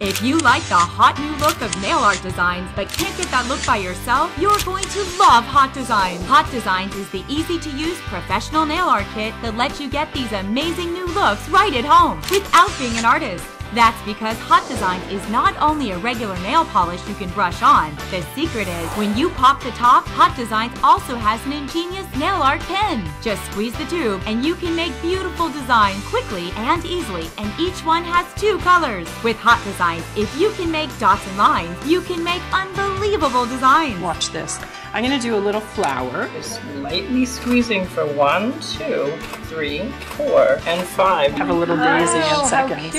If you like the hot new look of nail art designs but can't get that look by yourself, you're going to love Hot Designs. Hot Designs is the easy to use professional nail art kit that lets you get these amazing new looks right at home without being an artist. That's because Hot Design is not only a regular nail polish you can brush on. The secret is, when you pop the top, Hot Design also has an ingenious nail art pen. Just squeeze the tube and you can make beautiful designs quickly and easily, and each one has two colors. With Hot Design, if you can make dots and lines, you can make unbelievable designs. Watch this. I'm going to do a little flower. Just lightly squeezing for one, two, three, four, and five. Have a little daisy Oh, in seconds.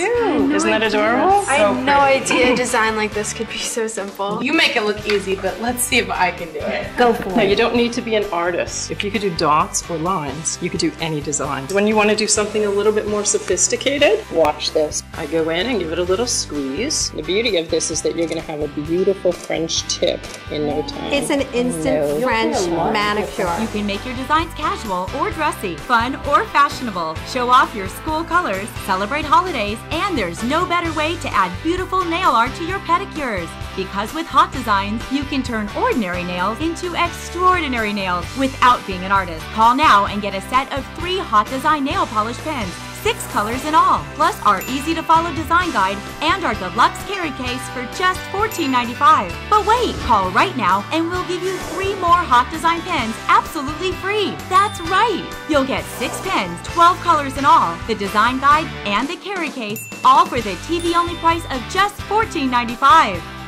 Isn't that adorable? I had no idea a design like this could be so simple. You make it look easy, but let's see if I can do it. Go for it. No, you don't need to be an artist. If you could do dots or lines, you could do any design. When you want to do something a little bit more sophisticated, watch this. I go in and give it a little squeeze. The beauty of this is that you're going to have a beautiful French tip in no time. It's an instant oh, No. French manicure. You can make your designs casual or dressy, fun or fashionable. Show off your school colors, celebrate holidays, and there's no better way to add beautiful nail art to your pedicures. Because with Hot Designs, you can turn ordinary nails into extraordinary nails without being an artist. Call now and get a set of three Hot Design nail polish pens. Six colors in all, plus our easy to follow design guide and our deluxe carry case for just $14.95. But wait, call right now and we'll give you three more Hot Design pens absolutely free. That's right! You'll get six pens, 12 colors in all, the design guide, and the carry case, all for the TV only price of just $14.95.